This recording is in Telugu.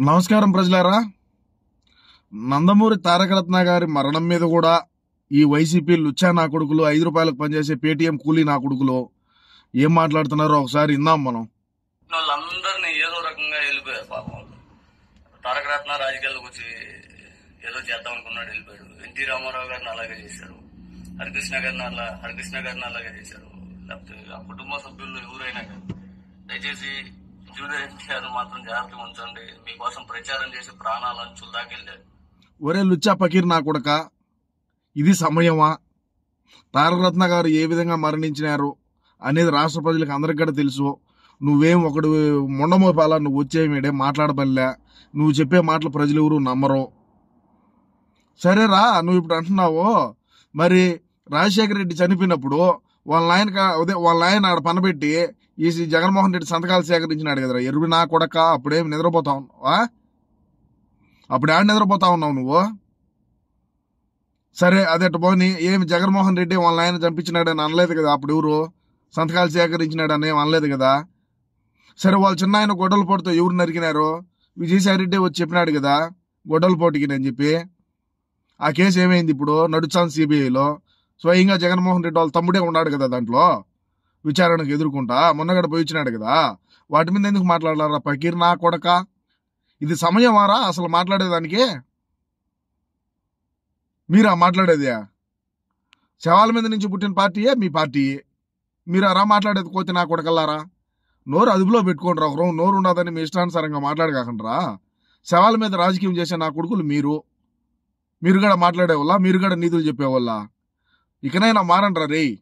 నమస్కారం ప్రజలారా. నందమూరి తారకరత్న గారి మరణం మీద కూడా ఈ వైసీపీ లుచ్చా నా కొడుకులు ఐదు రూపాయలకు పనిచేసే పేటీఎం కూలీ నా కొడుకులు ఏం మాట్లాడుతున్నారో ఒకసారి ఇందాం మనం. వాళ్ళందరినీ ఏదో రకంగా వెళ్ళిపోయారు పాపం వాళ్ళు. తారక రత్న రాజకీయాల్లోకి వచ్చి ఏదో చేద్దాం అనుకున్నాడు వెళ్ళిపోయాడు. ఎన్టీ రామారావు గారిని అలాగే చేశారు. హరికృష్ణ గారిని అలా హరికృష్ణ గారిని అలాగే చేశారు. లేకపోతే ఆ కుటుంబ సభ్యుల్లో ఎవరైనా దయచేసి జూనియర్ ఎన్టీఆర్ మాత్రం జాగ్రత్తగా ఉంచండి. మీకోసం ప్రచారం చేసి ప్రాణాలు అంచులు దాకెళ్ళారు. ఒరే లుచ్చా పకీర్ నా కొడక? ఇది సమయమా? తారకరత్న గారు ఏ విధంగా మరణించినారు అనేది రాష్ట్ర ప్రజలకు అందరికి కూడా తెలుసు. నువ్వేం ఒకడు మొండమోపాల? నువ్వు వచ్చేమేడే మాట్లాడబల్లే. నువ్వు చెప్పే మాటలు ప్రజలు ఎవరు నమ్మరు. సరేరా నువ్వు ఇప్పుడు అంటున్నావు? మరి రాజశేఖర రెడ్డి చనిపోయినప్పుడు వాళ్ళ నాయన అదే వాళ్ళ నాయన ఆడ పనబెట్టి ఈ జగన్మోహన్ రెడ్డి సంతకాలు సేకరించినాడు కదరా. ఎరువు నా కొడక అప్పుడేం నిద్రపోతా ఉన్నావా అప్పుడు ఆడ నిద్రపోతా ఉన్నావు నువ్వు? సరే అదెట పోని ఏమి జగన్మోహన్ రెడ్డి వాళ్ళ ఆయన చంపించినాడని అనలేదు కదా అప్పుడు ఎవరు? సంతకాలు సేకరించినాడని ఏం అనలేదు కదా? సరే వాళ్ళ చిన్న ఆయన గొడ్డల పోటుతో ఎవరు నరికినారు? విజయసాయి రెడ్డి వచ్చి చెప్పినాడు కదా గొడ్డల పోటుకి అని చెప్పి. ఆ కేసు ఏమైంది ఇప్పుడు? నడుచాను సిబిఐలో. స్వయంగా జగన్మోహన్ రెడ్డి వాళ్ళ తమ్ముడే ఉన్నాడు కదా దాంట్లో? విచారణకు ఎదుర్కొంటా? మొన్నగడ పోయి వచ్చినాడు కదా. వాటి మీద ఎందుకు మాట్లాడారా పకీర్ నా కొడక? ఇది సమయమారా అసలు మాట్లాడేదానికి? మీరా మాట్లాడేది? శవాల మీద నుంచి పుట్టిన పార్టీయే? మీ పార్టీ మీరారా మాట్లాడేది కోతి నా కొడకల్లారా? నోరు అదుపులో పెట్టుకోండి ఒకరు నోరు ఉండదని మీ ఇష్టానుసారంగా మాట్లాడకాకండ్రా శవాల మీద రాజకీయం చేసే నా కొడుకులు మీరు. మీరు కూడా మాట్లాడేవాళ్ళ? మీరు కూడా నీతులు చెప్పేవాళ్ళ? ఇకనైనా మారండ్రా రేయ్.